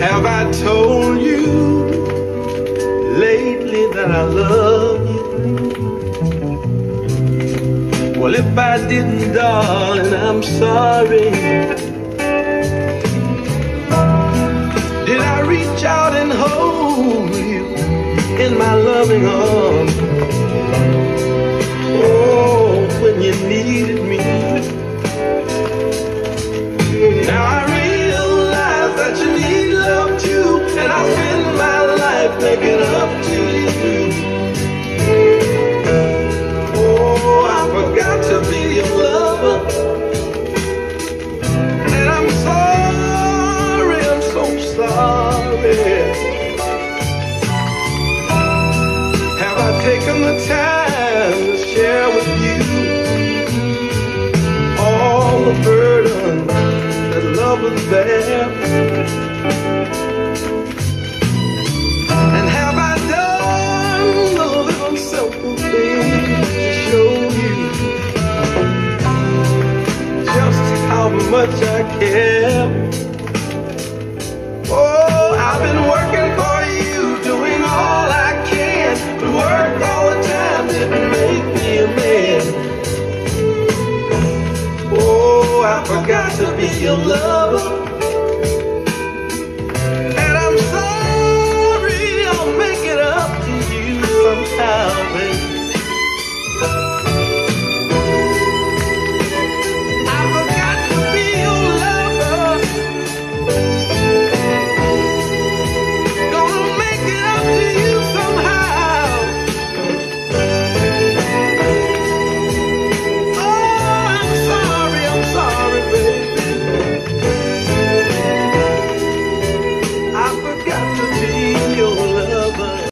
Have I told you lately that I love you? Well, if I didn't, darling, I'm sorry. Did I reach out and hold you in my loving arms? was there And have I done a little simple thing to show you Just how much I care? I forgot to be your lover.